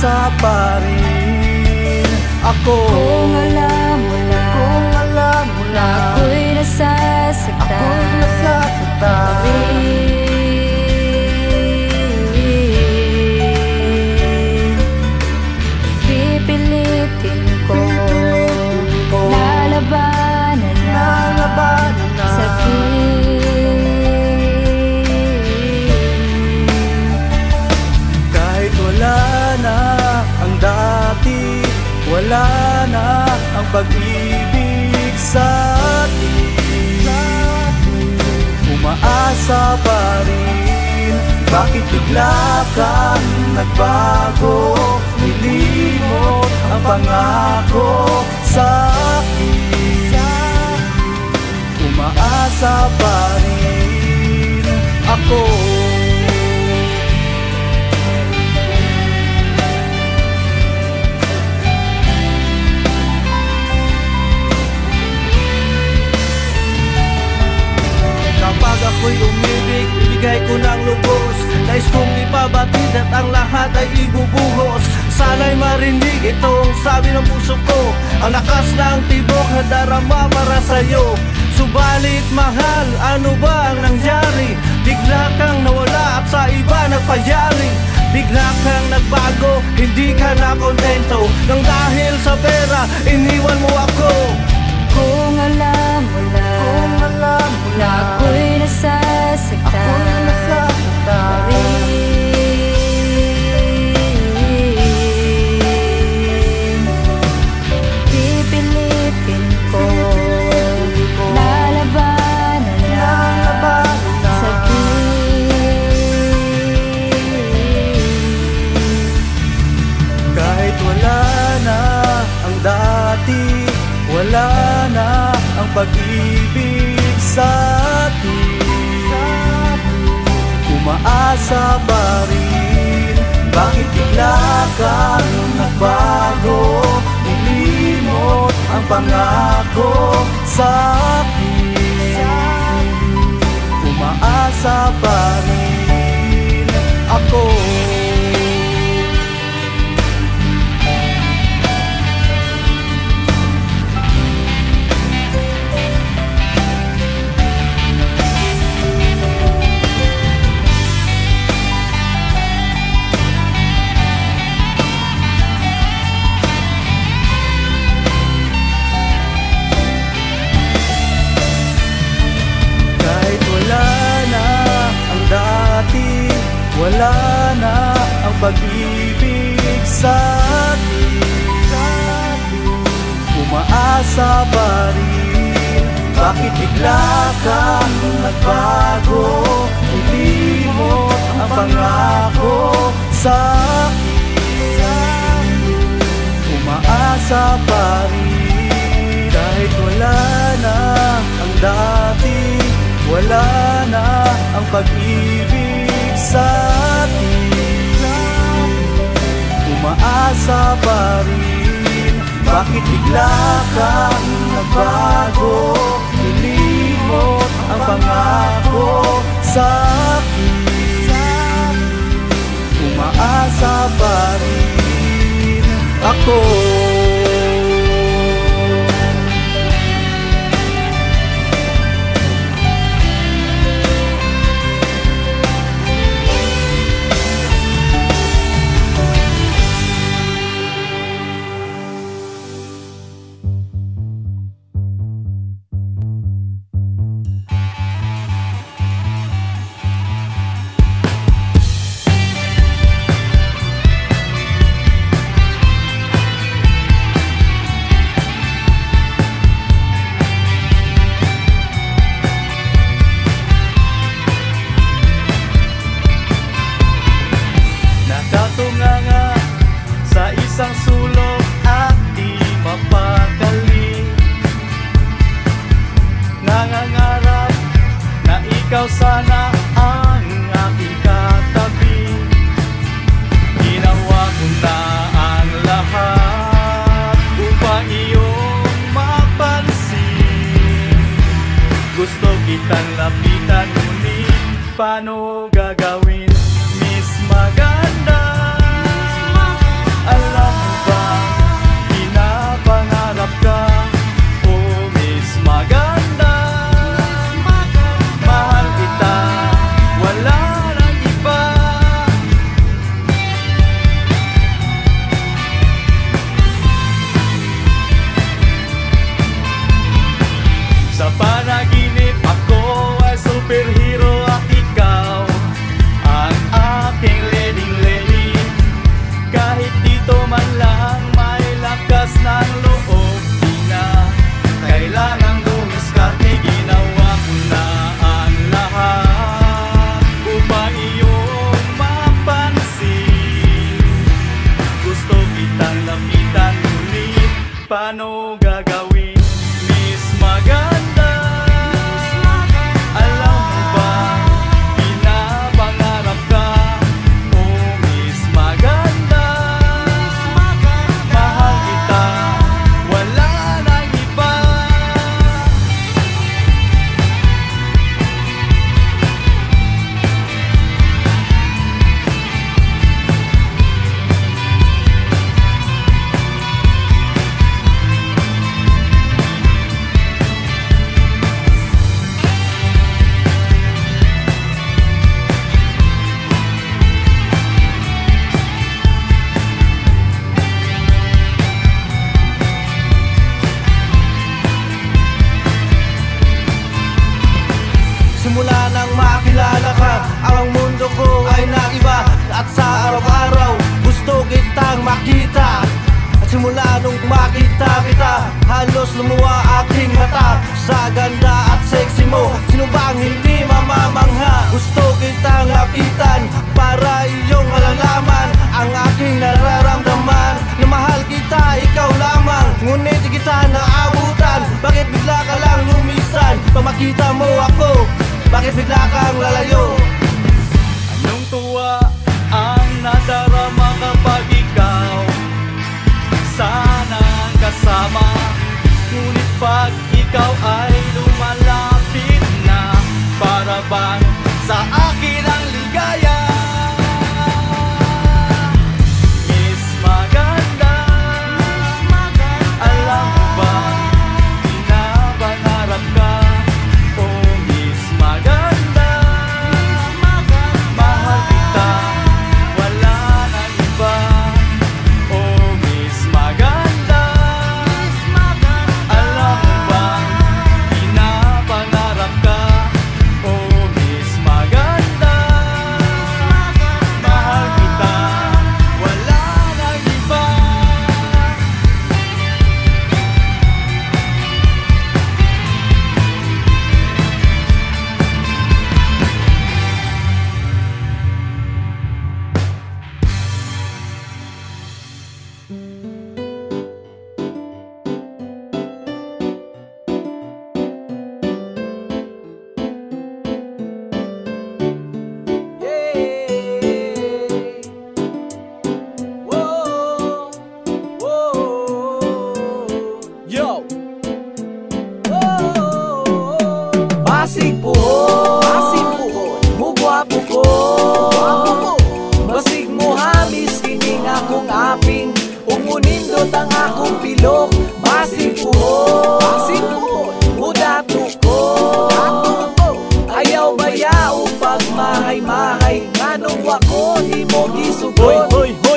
Umaasa pa rin Ako Kung alam mo lang Kung alam mo Na lang ako'y nasasaktan Ako'y nasasaktan Pipilitin pag-ibig sa atin. Umaasa pa rin Bakit bigla kang nagbago? Nilimot ang pangako sa akin. Umaasa pa rin ako ako'y umibig, ibigay ko ng lubos. Nais kong ipabatid at ang lahat ay ibubuhos. Sana'y marinig itong sabi ng puso ko. Ang lakas ng tibok na darama para sa'yo. Subalit mahal, ano ba ang nangyari? Bigla kang nawala at sa iba nagpayari. Bigla kang nagbago, hindi ka na kontento. Nang dahil sa pera, iniwan mo ako. Kung alam Umaasa Umaasa pa rin Kahit wala na ang dati Wala na ang pag-ibig sa atin. Umaasa pa rin Bakit bigla kang nagbago? Nilimot ang pangako sa akin. Umaasa pa rin ako kitang lapitan Ngunit paano gagawin? Miss Maganda Halos lumuwa aking mata. Sa ganda at sexy mo Sino bang hindi mamamangha? Gusto kitang lapitan Para iyong malalaman Ang aking nararamdaman. Na mahal kita, ikaw lamang. Ngunit di kita naabutan. Bakit bigla ka lang lumisan? Pag makita mo ako bakit bigla kang lalayo? Ngunit pag ikaw ay lumalapit na Para bang sa akin mahay-mahay Nganong wako di mo Hoy, gisugot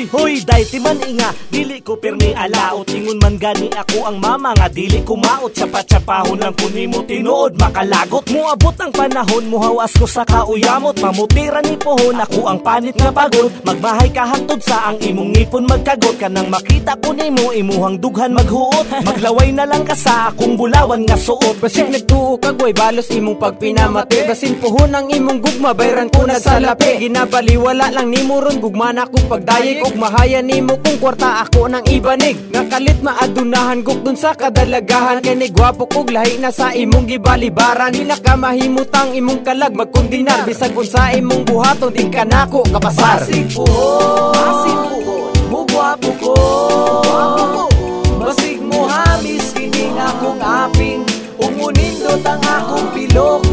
hoy, hoy, dahil ti man inga. Dili ko pirmi alaot. Ingon man gani ako ang mama nga Dili ko maot. Tsapa-tsapahon lang ko nimo tinuod. Makalagot mo abot ang panahon. Muhawas ko sa kauyamot. Mamutira ni pohon. Ako ang panit nga pagod. Magmahay ka hantod sa ang imong ngipon magkagot. Kanang makita ko nimo Imuhang dughan maghuot. Maglaway na lang ka sa akong bulawan nga suot. Basig nagtuo kagoy balos imong pagpinamati Basin puhon ang imong gugma bayran ko na sa lapi Ginabaliwala lang nimo ron gugma na kong pagdayeg Og mahaya nimo kung kwarta ako ng ibanig. Nakalit maadunahan gug dun sa kadalagahan. Kay ni gwapo kog lahi na sa imong gibalibaran. Di na ka mahimutang imong kalag magkundinar. Bisag unsa imong buhaton di ka nako kapasar. Basig puhon Basig puhon Mugwapo ko. Basig mo hamis Kining akong aping. Umunindo Umundot ang akong pilok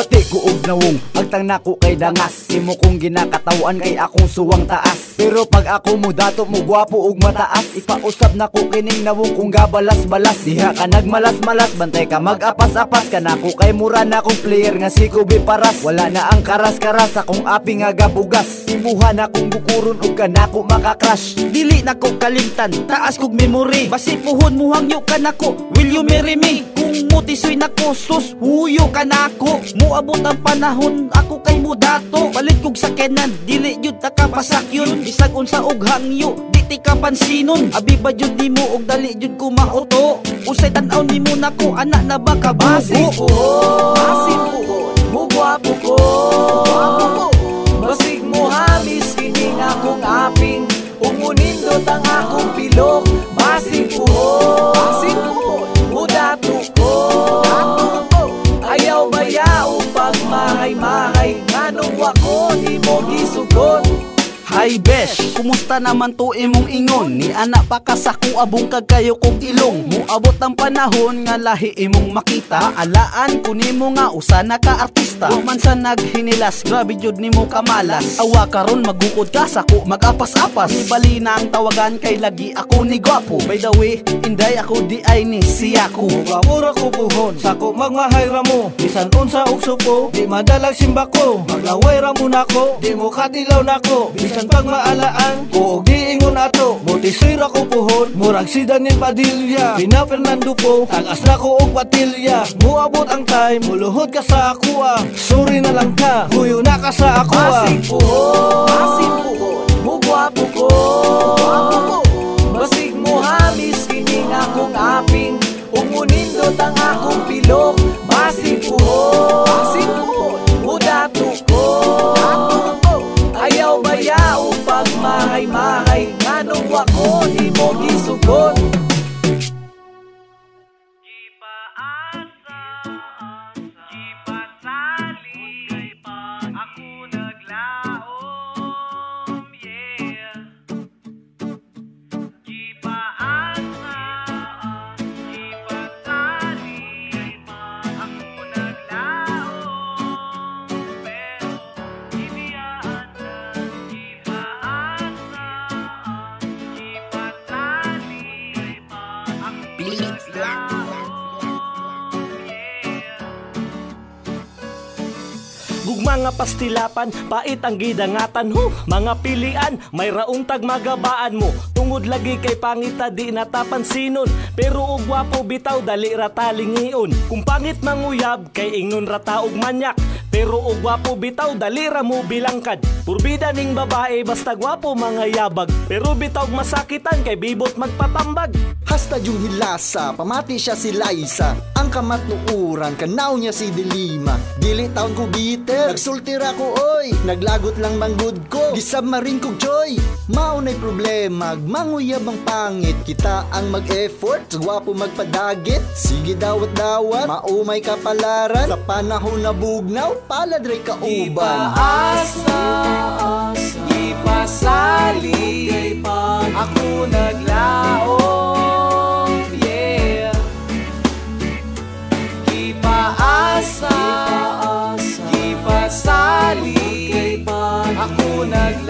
Ubati ko og nawong Agtang nako kay dangas. Imo kong ginakatawan kay akong suwang taas. Pero pag ako mo dato mo gwapo og mataas Ipausap na ko kining nawong kung gabalas-balas. Diha ka nagmalas-malas Bantay ka mag-apas-apas. Ka nako kay mura na akong player nga si Kubi Paras. Wala na ang karas-karas Akong api nga gabugas. Imuha na akong bukuron og ka nako makakrush. Dili na ko kalimtan, taas kog memory. Basi puhon mo hangyo ka nako, will you marry me? Kung mutisoy nako, sus, huyo ka nako Muabot ang panahon, ako kay mo dato Palit kog sakenan, dili yun takapasak yun. Bisag unsa og hangyo, di ti ka pansinon. Abi ba yun di mo og dali yun ko mauto Usay tanaw ni mo nako, anak na ba ka Basig puhon Basig puhon Mugwapo ko. Basig mo hamis Kining akong aping. Umunindot ang akong pilok. Basig puhon Basig puhon Mudato ko. Ayaw bayao pag mahay-mahay Nganong wako di mo gisugot Hi besh, kumusta naman to imong ingon? Ni anak pa ka sa abong kag kayo kog ilong. Muabot ang panahon nga lahi imong makita. Alaan ko nimo nga usa na ka artista. Wa man sa naghinilas, grabe jud nimo kamalas. Awa karon magukod ka sa ko mag-apas-apas. Ibali na ang tawagan kay lagi ako ni gwapo. By the way, inday ako di ay ni siya ko Mura ko puhon, sako magmahay ra mo. Bisan unsa og supo, di madalag simba ko Maglaway ra mo nako, di mo katilaw nako. Bisan pag maalaan, ko og di ingon ato. Motisoy ra ko puhon, murag si Daniel Padilla. Pina Fernando po, tagas na ko og patilya. Muabot ang time, muluhod ka sa ako ah Sorry na lang ka, huyo na ka sa ako ah Basig puhon Basig puhon Mugwapo ko. Basig mo hamis Kining akong aping Umunindot ang akong pilok Basig puhon gisugot pastilapan, pait ang gidangatan Huh, mga pilian, may raong tag magabaan mo. Tungod lagi kay pangita di natapansinon Pero og gwapo bitaw dali rata lingion Kung pangit manguyab kay ingnon rata og manyak Pero og gwapo bitaw dali ra mo bilangkad Purbida ning babae basta gwapo mga yabag. Pero bitaw masakitan kay bibot magpatambag. Hasta yung hilasa, pamati siya si Liza. Ang kamatnuuran, kanaw niya si Dilima. Dili taon ko bitter, nagsultira ko oy. Naglagot lang manggod ko, gisab maring kog joy Maunay problema, manguyab ang pangit. Kita ang mag-effort, gwapo magpadagit. Sige dawat dawat, maumay kapalaran Sa panahon na bugnaw, paladray ka uban. Asa, di pasali Ako naglaom, yeah. Di paasa, di pasali Ako naglaom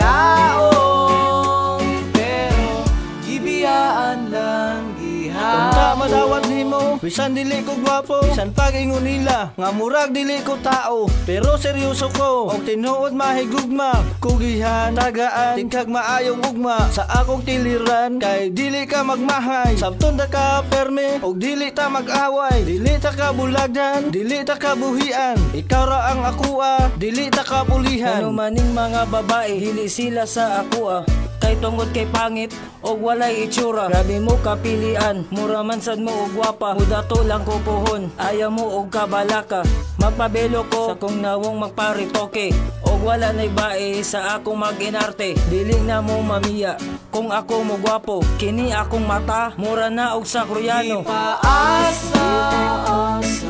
Bisan dili ko gwapo Bisan pagingon nila. Nga murag dili ko tao Pero seryoso ko. Og tinuod mahigugma Kugihan, tagaan Tingkag maayong ugma. Sa akong tiliran Kay dili ka magmahay Sabton ta ka perme Og dili ta mag-away. Dili ta ka bulagdan Dili ta ka buhian. Ikaw ra ang akua Dili ta ka pulihan Ano maning mga babae, hili sila sa ako ah Kay tungod kay pangit, og walay itsura. Grabe mo kapilian, mura man sad mo og gwapa. Mudato lang ko pohon, ayaw mo og kabalaka. Magpabelo ko sa kong nawong magparitoke. Og wala na'y bae sa akong mag-inarte. Dili na mo mamiya, kung ako mo gwapo. Kini akong mata, mura na og sa Koreano. Paasa,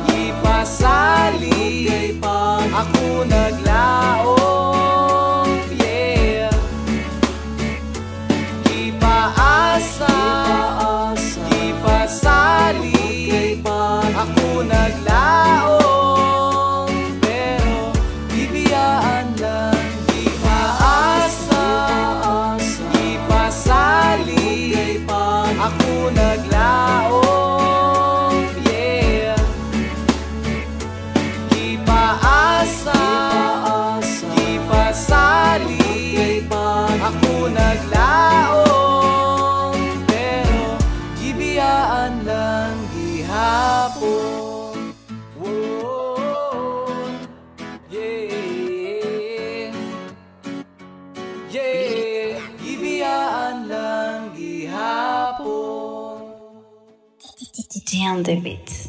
di pa pasali Ako naglaom Down the beat. Kahit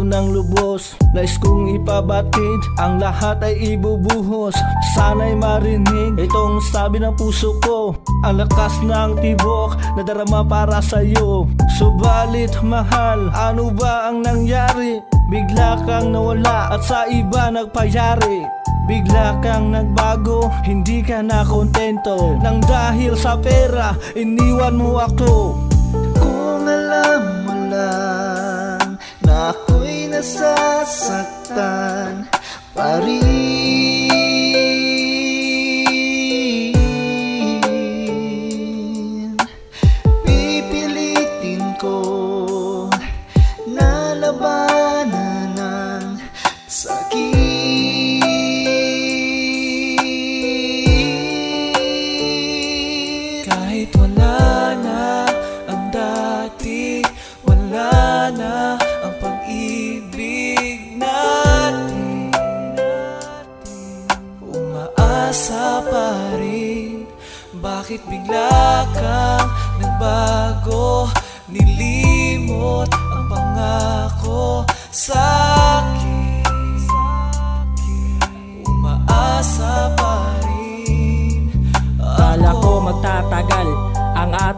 ko ng lubos. Nais kong ipabatid, ang lahat ay ibubuhos. Sana'y marinig, itong sabi ng puso ko. Ang lakas ng tibok na darama para sa'yo. Subalit mahal, ano ba ang nangyari? Bigla kang nawala at sa iba nagpayari. Bigla kang nagbago, hindi ka na kontento. Nang dahil sa pera, iniwan mo ako. Kung alam mo lang nasasaktan. Pa rin Pipilitin ko na labanan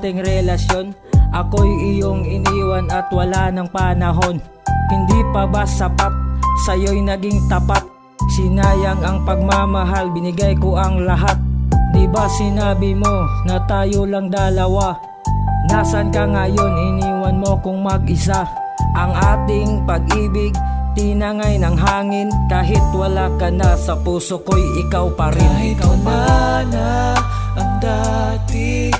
ating relasyon. Ako'y iyong iniwan at wala ng panahon. Hindi pa ba sapat, sa'yo'y naging tapat. Sinayang ang pagmamahal, binigay ko ang lahat. Di ba sinabi mo na tayo lang dalawa? Nasaan ka ngayon, iniwan mo kong mag-isa. Ang ating pag-ibig, tinangay ng hangin. Kahit wala ka na sa puso ko'y ikaw pa rin. Kahit wala na ang dati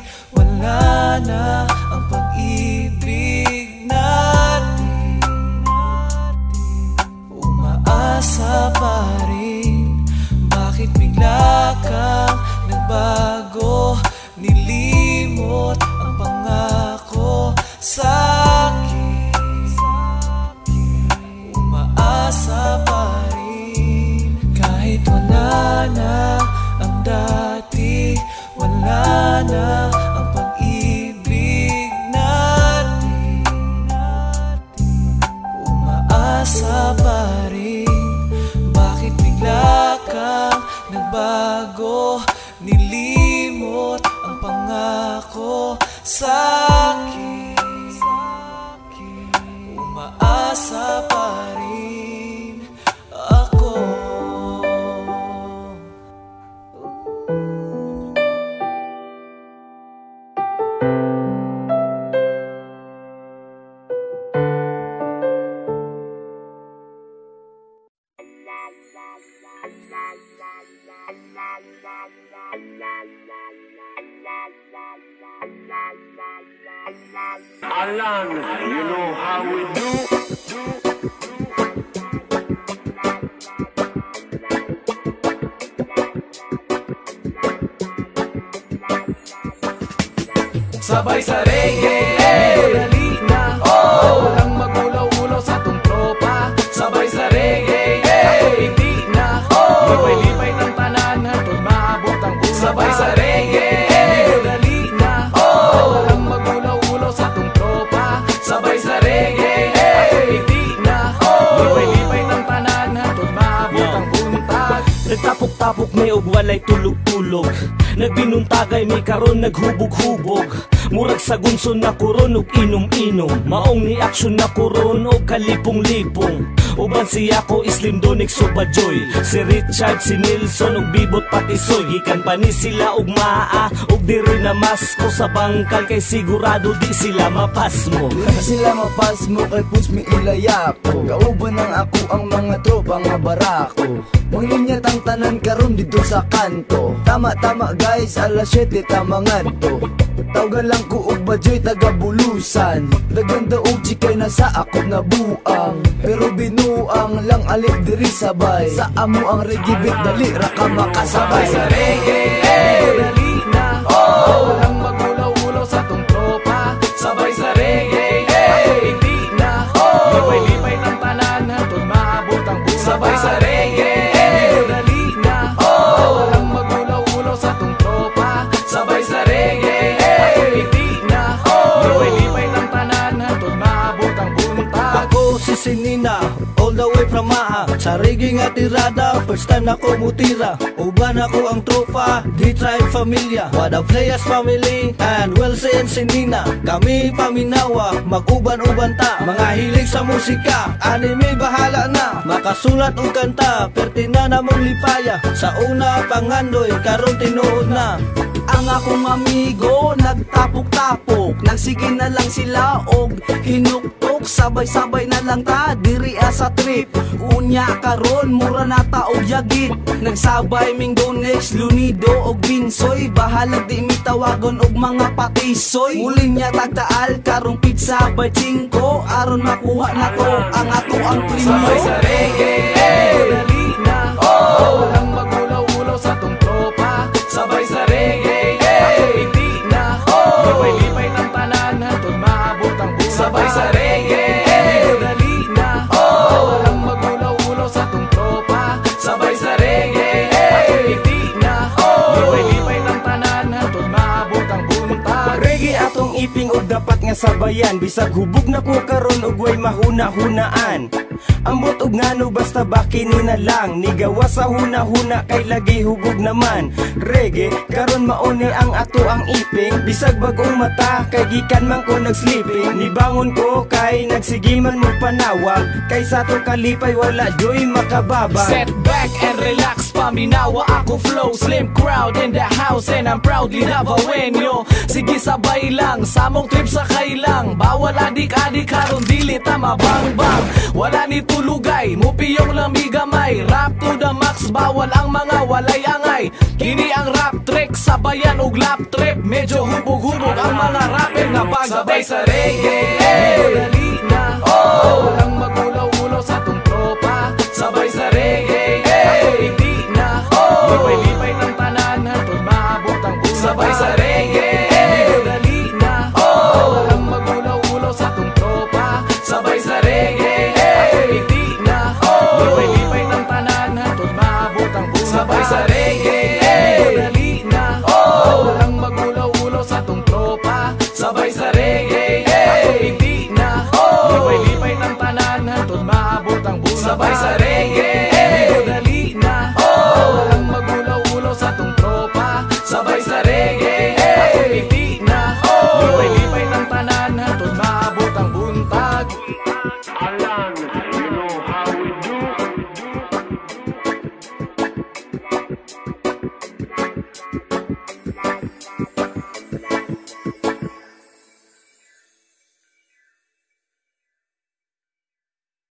Wala na ang pag-ibig natin Umaasa pa rin. Bakit bigla kang nagbago? Nilimot ang pangako sa akin. Umaasa pa rin. Kahit wala na ang dati Wala na Sabe? Hindi na. Lipay-lipay ng tanan Hatod maabot ang buhay Sabay sa reggae Nagtapok-tapok may og walay tulog-tulog. Nagbinuntagay may karon naghubog-hubog. Murag sa gunson na kuron og inom-inom. Maong ni aksyon na kuron og kalipong-lipong Uban siya ko Slim Donik Subajoy Si Richard, si Nilson ug Bibot pati Soy Gikan pa ni sila og maa ug diri na masko sa bangkal Kay sigurado di sila mapas mo Sila mapas mo kay puts mi ilaya ko Kauban ng ako ang mga tropa nga barako. Manglinya tang tanan karon dito sa kanto. Tama tama guys alas 7 tama ngadto Tawgan lang ko og badyoy taga bulusan. Daganda og chikay na sa ako na buang. Pero binuang lang alip diri sabay. Sa amo ang reggae beat dali ra ka makasabay. Sabay sa reggae. Dali na. Walang Sa reggae nga tirada First time ako mutira Uban ako ang tropa Di tribe familia What a players family And well and Sinina Kami paminawa Mag-uban-uban ta. Mga hilig sa musika Anime bahala na. Makasulat og kanta Pertina na mong lipaya. Sa una pangandoy Karon tinuod na Ang akong amigo nagtapok-tapok. Nagsige na lang sila og hinuktok. Sabay-sabay na lang ta diri sa trip. Unya karon mura na ta og yagit. Nagsabay minggo next lunido og binsoy. Bahalag di mi tawagon og mga patisoy. Muli niya tagtaal karong pizza by chingko Aron makuha na to ang ato ang primo Sabay sa reggae Dali na Walang Lipay-lipay ng tanan Hatod maabot ang buhay. Sabay sa reggae. Dali na Walang magulaw-ulaw sa tong tropa. Sabay sa reggae. Ako hindi na. Lipay-lipay ng tanan Hatod maabot ang buntag. Reggae atong iping og dapat nga sabayan. Bisag hubog na ko karon og way mahuna-hunaan Ambot og ngano basta bakini na lang? Nigawa sa huna-huna kay lagi hugog naman. Reggae karon mauni ang ato ang iping. Bisag bagong mata kay gikan man ko nagsleeping. Nibangon ko kay nagsigiman mo panawag. Kay sa to kalipay wala joy makababa Set back and relax Paminawa ako flow. Slim crowd in the house And I'm proudly Navawenyo Sige sabay lang Samong trip sa kailang. Bawal adik-adik Karon dili tama bang bang Wala ni tulugay Mupiyong lang migamay Rap to the max Bawal ang mga walay angay Kini ang rap trick Sabayan og lap trip. Medyo hubog-hubog Ang mga rapper nga pagsabay sa reggae. Dali na. Walang Lipay-lipay ng tanan Hatod maabot ang buhay Sabay sa reggae